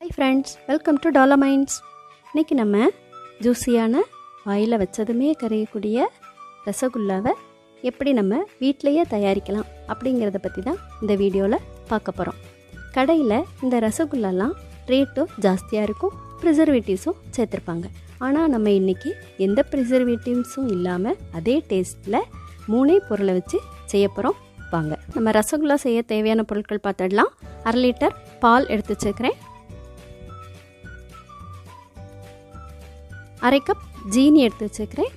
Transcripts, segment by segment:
High friends welcome to டாலமைன்ஸ் இன்றைக்கி நம்ம ஜூஸியான வாயில் வச்சதுமே கரையக்கூடிய ரசகுல்லாவை எப்படி நம்ம வீட்டிலையே தயாரிக்கலாம் அப்படிங்கிறத பற்றி தான் இந்த வீடியோவில் பார்க்க போகிறோம் கடையில் இந்த ரசகுல்லாலாம் ரேட்டும் ஜாஸ்தியாக இருக்கும் ப்ரிசர்வேட்டிவ்ஸும் சேர்த்துருப்பாங்க. ஆனால் நம்ம இன்றைக்கி எந்த ப்ரிசர்வேட்டிவ்ஸும் இல்லாமல் அதே டேஸ்ட்டில் மூணே பொருளை வச்சு செய்ய போகிறோம் வாங்க நம்ம ரசகுல்லா செய்ய தேவையான பொருட்கள் பார்த்துடலாம். அரை லிட்டர் பால் எடுத்து வச்சுக்கிறேன் அரை கப் ஜீனி எடுத்து வச்சுக்கிறேன்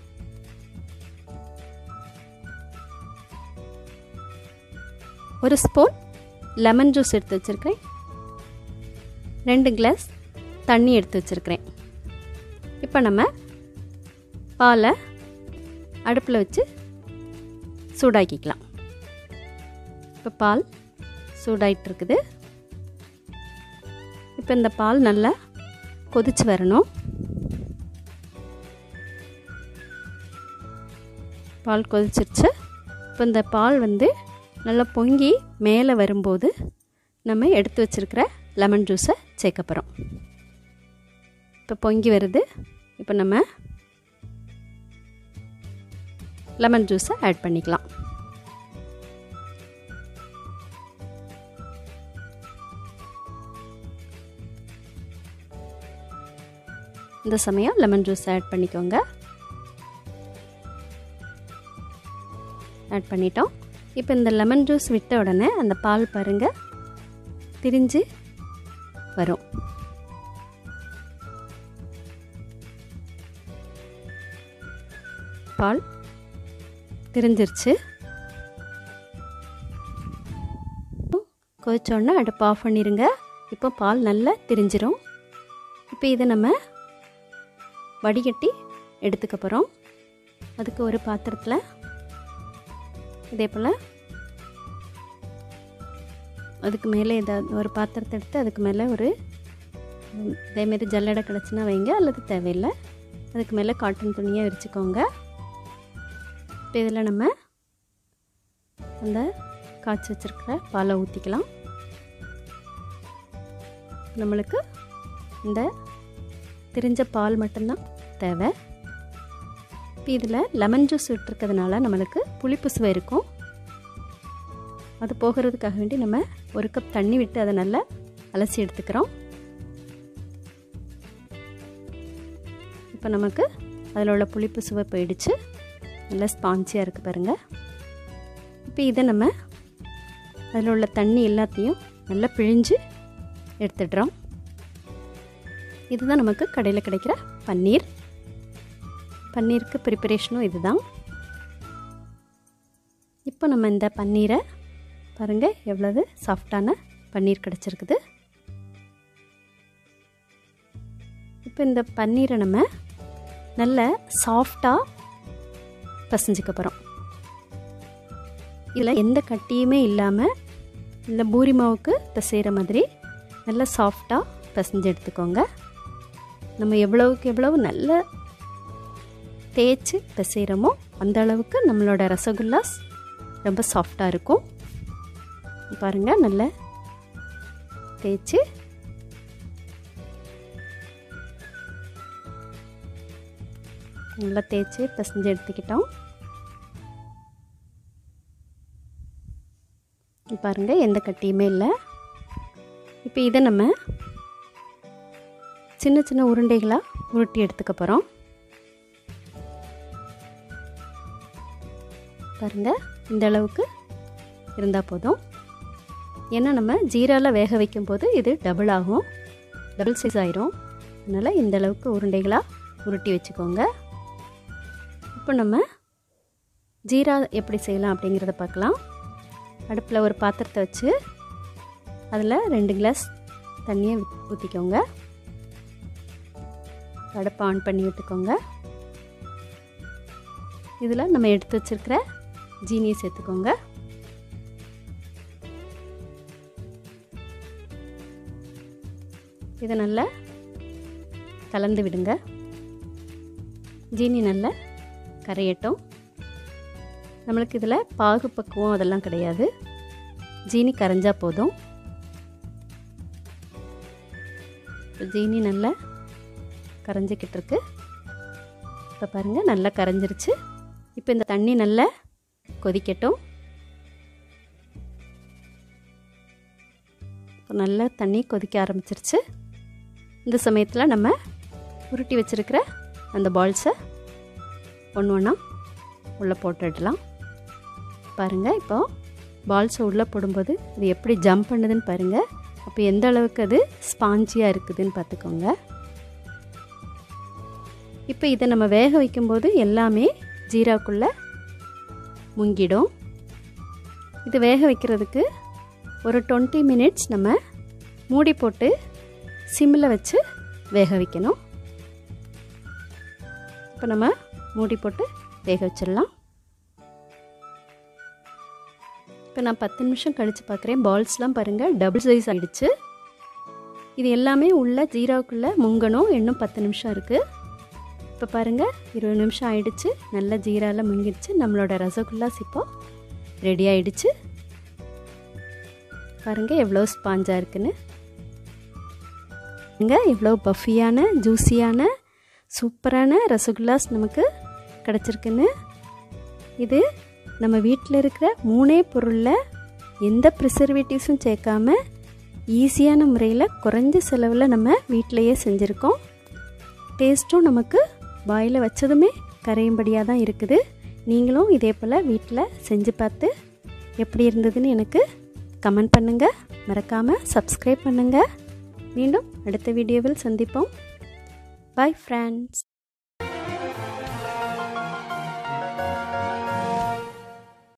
ஒரு ஸ்பூன் லெமன் ஜூஸ் எடுத்து வச்சுருக்கிறேன். ரெண்டு கிளாஸ் தண்ணி எடுத்து வச்சுருக்கிறேன். இப்போ நம்ம பாலை அடுப்பில் வச்சு சூடாக்கிக்கலாம். இப்போ பால் சூடாயிட்டுருக்குது. இப்போ இந்த பால் நல்லா கொதிச்சு வரணும். பால் கொதிச்சிருச்சு. இப்போ இந்த பால் வந்து நல்லா பொங்கி மேலே வரும்போது நம்ம எடுத்து வச்சுருக்கிற லெமன் ஜூஸை சேர்க்க போகிறோம் இப்போ பொங்கி வருது. இப்போ நம்ம லெமன் ஜூஸை ஆட் பண்ணிக்கலாம். இந்த சமயம் லெமன் ஜூஸ் ஆட் பண்ணிக்கோங்க. ஆட் பண்ணிட்டோம். இப்போ இந்த லெமன் ஜூஸ் விட்ட உடனே அந்த பால் பாருங்கள் திரிஞ்சு வரும். பால் திரிஞ்சிருச்சு. கொதிச்சோடனே அடுப்பு ஆஃப் பண்ணிடுங்க இப்போ பால் நல்லா திரிஞ்சிரும். இப்போ இதை நம்ம வடிகட்டி எடுத்துக்க போகிறோம் அதுக்கு ஒரு பாத்திரத்தில் இதே போல். அதுக்கு மேலே ஏதாவது ஒரு பாத்திரத்தை எடுத்து அதுக்கு மேலே ஒரு இதேமாரி ஜல்லடை கிடச்சுன்னா வைங்க அல்லது தேவையில்லை. அதுக்கு மேலே காட்டன் துணியை விரிச்சுக்கோங்க. இப்போ இதில் நம்ம அந்த காய்ச்சி வச்சுருக்கிற பாலை ஊற்றிக்கலாம் நம்மளுக்கு இந்த திரிஞ்ச பால் மட்டும்தான் தேவை. இப்போ இதில் லெமன் ஜூஸ் விட்டுருக்கிறதுனால நம்மளுக்கு புளிப்பு சுவை இருக்கும். அது போகிறதுக்காக வேண்டி நம்ம ஒரு கப் தண்ணி விட்டு அதை நல்லா அலசி எடுத்துக்கிறோம். இப்போ நமக்கு அதில் உள்ள புளிப்பு சுவை போயிடுச்சு. நல்லா ஸ்பான்சியாக இருக்குது பாருங்கள் இப்போ இதை நம்ம அதில் உள்ள தண்ணி எல்லாத்தையும் நல்லா பிழிஞ்சு எடுத்துடுறோம். இதுதான் நமக்கு கடையில் கிடைக்கிற பன்னீர். பன்னீருக்கு ப்ரிப்பரேஷனும் இதுதான். இப்போ நம்ம இந்த பன்னீரை பாருங்கள் எவ்வளவு சாஃப்டான பன்னீர் கிடச்சிருக்குது. இப்போ இந்த பன்னீரை நம்ம நல்ல சாஃப்டாக பசஞ்சிக்க போகிறோம் இதில் எந்த கட்டியுமே இல்லாமல் இந்த பூரி மாவுக்கு பிசைகிற மாதிரி நல்லா சாஃப்டாக பிசைஞ்சு எடுத்துக்கோங்க. நம்ம எவ்வளவுக்கு எவ்வளவு நல்ல தேய்ச்சி பிசைகிறோமோ அந்த அளவுக்கு நம்மளோட ரசகுல்லாஸ் ரொம்ப சாஃப்டாக இருக்கும். பாருங்கள் நல்லா தேய்ச்சி. நல்லா தேய்ச்சி பிசைஞ்சு எடுத்துக்கிட்டோம். பாருங்கள் எந்த கட்டியுமே இல்லை. இப்போ இதை நம்ம சின்ன சின்ன உருண்டைகளாக உருட்டி எடுத்துக்க போகிறோம். பாருங்கள் இந்த அளவுக்கு இருந்தால் போதும். ஏன்னா நம்ம ஜீராவில் வேக வைக்கும் போது இது டபுள் ஆகும். டபுள் சைஸ் ஆயிரும். அதனால் இந்த அளவுக்கு உருண்டைகளாக உருட்டி வச்சுக்கோங்க. இப்போ நம்ம ஜீரா எப்படி செய்யலாம் அப்படிங்கிறத பார்க்கலாம். அடுப்பில் ஒரு பாத்திரத்தை வச்சு அதில் ரெண்டு கிளாஸ் தண்ணியை ஊற்றிக்கோங்க அடுப்பை ஆன் பண்ணி விட்டுக்கோங்க. இதில் நம்ம எடுத்து வச்சுருக்கிற ஜீனியை சேர்த்துக்கோங்க. இதை நல்லா கலந்து விடுங்க. ஜீனி நல்லா கரையட்டும். நம்மளுக்கு இதில் பாகு பக்குவம் அதெல்லாம் கிடையாது. ஜீனி கரைஞ்சா போதும். ஜீனி நல்லா கரைஞ்சிக்கிட்டு இருக்கு. இப்போ பாருங்கள் நல்லா கரைஞ்சிருச்சு. இப்போ இந்த தண்ணி நல்லா கொதிக்கட்டும். நல்லா தண்ணி கொதிக்க ஆரம்பிச்சிருச்சு. இந்த சமயத்தில் நம்ம உருட்டி வச்சுருக்கிற அந்த பால்ஸை ஒன்று ஒன்றா உள்ளே போட்டுடலாம். பாருங்கள் இப்போது பால்ஸை உள்ளே போடும்போது இது எப்படி ஜம்ப் பண்ணுதுன்னு பாருங்கள் அப்போ எந்த அளவுக்கு அது ஸ்பாஞ்சியாக இருக்குதுன்னு பார்த்துக்கோங்க. இப்போ இதை நம்ம வேக வைக்கும்போது எல்லாமே ஜீராக்குள்ளே முங்கிடும். இது வேக வைக்கிறதுக்கு ஒரு டுவெண்ட்டி மினிட்ஸ் நம்ம மூடி போட்டு சிம்மில் வச்சு வேக வைக்கணும். இப்போ நம்ம மூடி போட்டு வேக வச்சிடலாம். இப்போ நான் பத்து நிமிஷம் கழித்து பார்க்குறேன் பால்ஸ்லாம் பாருங்கள் டபுள் சைஸ் ஆகிடுச்சு இது எல்லாமே உள்ள ஜீராவுக்குள்ளே முங்கணும். இன்னும் பத்து நிமிஷம் இருக்குது இப்போ பாருங்கள் இருபது நிமிஷம் ஆயிடுச்சு. நல்லா ஜீராவில் முங்கிடுச்சு. நம்மளோட ரசகுல்லாஸ் இப்போ ரெடி ஆயிடுச்சு. பாருங்கள் எவ்வளோ ஸ்பாஞ்சாக இருக்குன்னு. இங்கே எவ்வளோ பஃபியான ஜூஸியான சூப்பரான ரசகுல்லாஸ் நமக்கு கிடச்சிருக்குன்னு. இது நம்ம வீட்டில் இருக்கிற மூணே பொருளில் எந்த ப்ரிசர்வேட்டிவ்ஸும் சேர்க்காம ஈஸியான முறையில் குறைஞ்ச செலவில் நம்ம வீட்டிலையே செஞ்சுருக்கோம். டேஸ்ட்டும் நமக்கு வாயில் வச்சதுமே கரையும்படியாக தான் இருக்குது. நீங்களும் இதே போல் வீட்டில் செஞ்சு பார்த்து எப்படி இருந்ததுன்னு எனக்கு கமெண்ட் பண்ணுங்கள் மறக்காமல் சப்ஸ்கிரைப் பண்ணுங்கள் மீண்டும் அடுத்த வீடியோவில் சந்திப்போம். Bye friends